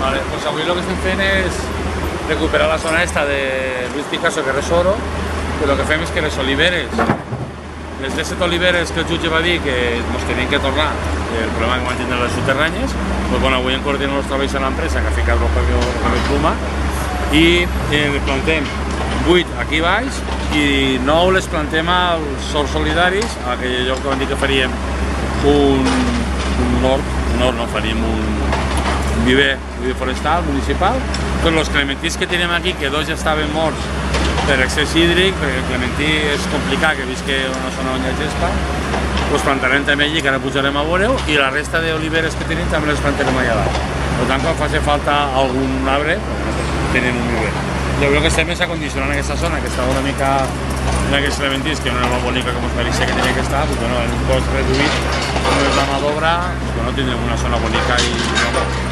Vale, pues avui el que estem fent és recuperar la zona esta de Luis Picasso, que és Oro, que el que fem és que les oliveres, les 17 oliveres que el jutge va dir que ens tenien que tornar, el problema que van tindre les soterranyes, pues bueno, avui en coordinem els treballs a l'empresa que ha ficat el paper, el paper pluma i eh, plantem 8 aquí baix i 9 les plantem als sorts solidaris, a aquell lloc que van dir que faríem un, un nord, un nord no, faríem un, viver, un viver forestal municipal, però els clementís que tenim aquí, que dos ja estaven morts per excés hídric, perquè el clementí és complicat que visqui en una zona on hi ha gespa, doncs plantarem també allí, que ara pujarem a veure i la resta d'oliveres que tenim també les plantarem allà dalt. Per tant, quan faci falta algun arbre, doncs tenim un viver. Jo crec que estem més acondicionant aquesta zona, que estava una mica en aquests clementís, que no era molt bonica com es mereixia que tenia que estar, doncs, bueno, en un cost reduït, com és la mà d'obra, doncs, bueno, tindrem una zona bonica i nova.